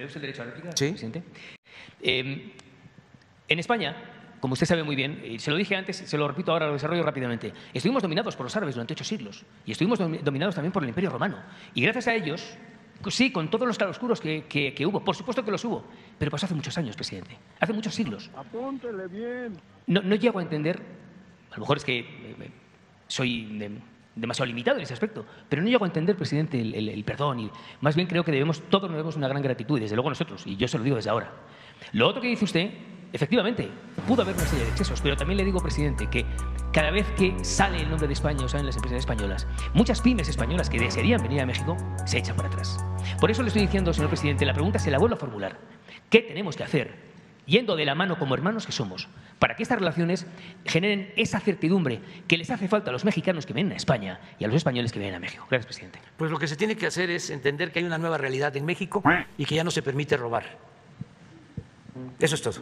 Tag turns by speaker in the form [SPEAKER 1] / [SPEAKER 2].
[SPEAKER 1] ¿Me el derecho a la réplica,
[SPEAKER 2] Sí.
[SPEAKER 1] presidente? Eh, en España, como usted sabe muy bien, y se lo dije antes, se lo repito ahora, lo desarrollo rápidamente, estuvimos dominados por los árabes durante ocho siglos y estuvimos domi- dominados también por el Imperio Romano. Y gracias a ellos, sí, con todos los claroscuros que, que- que hubo, por supuesto que los hubo, pero pasó hace muchos años, presidente, hace muchos siglos.
[SPEAKER 3] Apúntele bien.
[SPEAKER 1] No, no llego a entender, a lo mejor es que eh, eh, soy demasiado limitado en ese aspecto, pero no llego a entender, presidente, el, el- el perdón. Y más bien creo que debemos, todos nos debemos una gran gratitud, y desde luego nosotros, y yo se lo digo desde ahora. Lo otro que dice usted, efectivamente, pudo haber una serie de excesos, pero también le digo, presidente, que cada vez que sale el nombre de España o salen las empresas españolas, muchas pymes españolas que desearían venir a México se echan para atrás. Por eso le estoy diciendo, señor presidente, la pregunta se la vuelvo a formular. ¿Qué tenemos que hacer yendo de la mano como hermanos que somos, para que estas relaciones generen esa certidumbre que les hace falta a los mexicanos que vienen a España y a los españoles que vienen a México. Gracias, presidente.
[SPEAKER 2] Pues lo que se tiene que hacer es entender que hay una nueva realidad en México y que ya no se permite robar. Eso es todo.